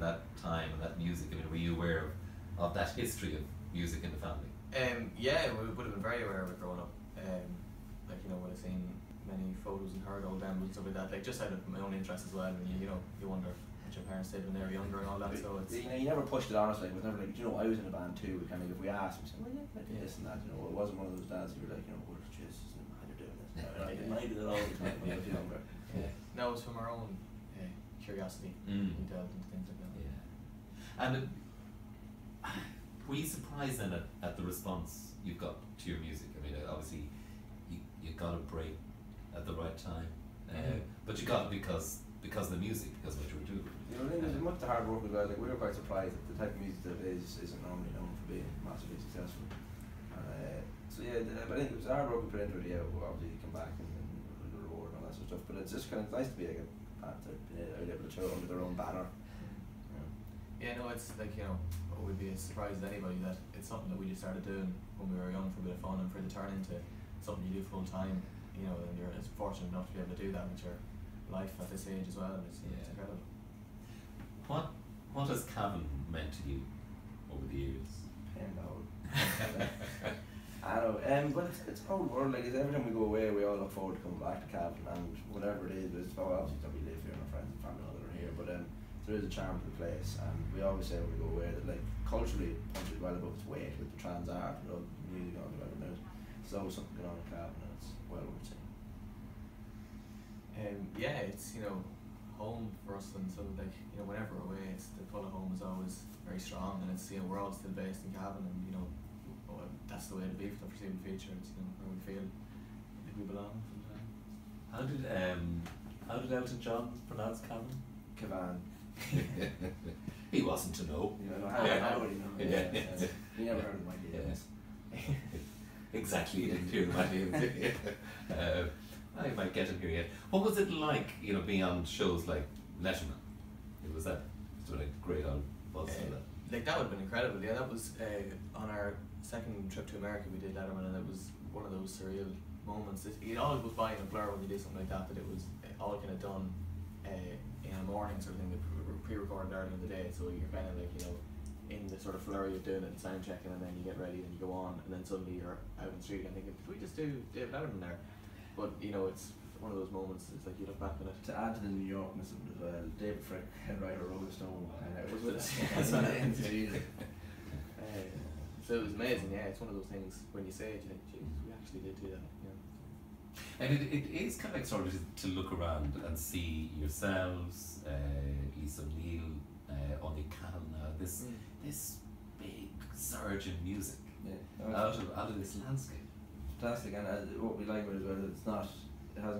and that time and that music? I mean, were you aware of, of that history of music in the family? Um, yeah, we would have been very aware of it growing up. Um, like you know, would have seen many photos and heard old demos and stuff like that. Like just out of my own interest as well. And you, you know, you wonder what your parents did when they were younger and all that. So it's you know, you never pushed it honestly. It was never like, you know, I was in a band too. We kind of, if we asked, we said, well, yeah, I did this and that. You know, it wasn't one of those dads who were like, you know, what Jesus, how you're doing this? I didn't it all the time when I was younger. yeah. No, it's from our own curiosity. Mm. We delved into things like that. Yeah. And uh, were you surprised then at, at the response you've got to your music? I mean, uh, obviously, you, you got a break at the right time, uh, Mhm. but you got it because because of the music, because of what you were doing. You know, I think there's much the hard work as well. Like we were quite surprised that the type of music that it is isn't normally known for being massively successful. Uh, so yeah, the, but I think it was the hard work we put into it. Yeah, we'll obviously come back and, and the reward and all that sort of stuff. But it's just kind of nice to be like a band to be able to show under their own banner. Yeah. Yeah, no, it's like you know, it would be a surprise to anybody that it's something that we just started doing when we were young for a bit of fun and for it to turn into something you do full time. You know, and you're as fortunate enough to be able to do that with your life at this age as well. And it's, it's incredible. What what has Cavan meant to you over the years? Pen down. I know, um, but it's, it's whole world. Like, every time we go away, we all look forward to coming back to Cavan and whatever it is. It's well, obviously that we live here and our friends and family that are here, but um, there is a charm to the place, and we always say when we go away that like culturally, punches well above its weight with the trans art and all the music all that. And there's, there's always something going on in Cavan, and it's well worth seeing. Um, yeah, it's you know home for us, and so like you know whenever we're away, it's the pull of home is always very strong, and it's you know we're all still based in Cavan, and you know well, that's the way to be for the foreseeable future. It's you know where we feel like we belong sometimes. How did um how did Elton John pronounce Cavan? Cavan, he wasn't to know. you know, how, Yeah. how would you know? Yeah. yeah. You never heard of my Yes. names. exactly, you didn't hear my name. uh, I might get him here yet. What was it like, you know, being on shows like Letterman? It was that sort of great old buzz Uh, of that. Like that would have been incredible. Yeah, that was uh, on our second trip to America. We did Letterman, and it was one of those surreal moments. It, it all goes by in a blur when you do something like that. That it was uh, all kind of done uh, in a morning sort of thing. Pre- pre-recorded early in the day, so you're kind of like you know in the sort of flurry of doing it and sound checking, and then you get ready and you go on, and then suddenly you're out in the street and thinking, did we just do David Letterman there? But you know, it's one of those moments. It's like you look back on it. To add to the New Yorkness of it as well, David Fricke, head writer of Rolling Stone, and it was Was with us. That's what it ends, Jesus. Uh, so it was amazing. Yeah, it's one of those things when you say it, you think, Jesus, we actually did do that. Yeah. And it, it is kind of extraordinary to look around and see yourselves, uh, Lisa O'Neill, uh, Ollie Kavanagh, this Mm. this big surge in music Yeah, out of out of this landscape. fantastic, and uh, what we like about it as well, it's not, it hasn't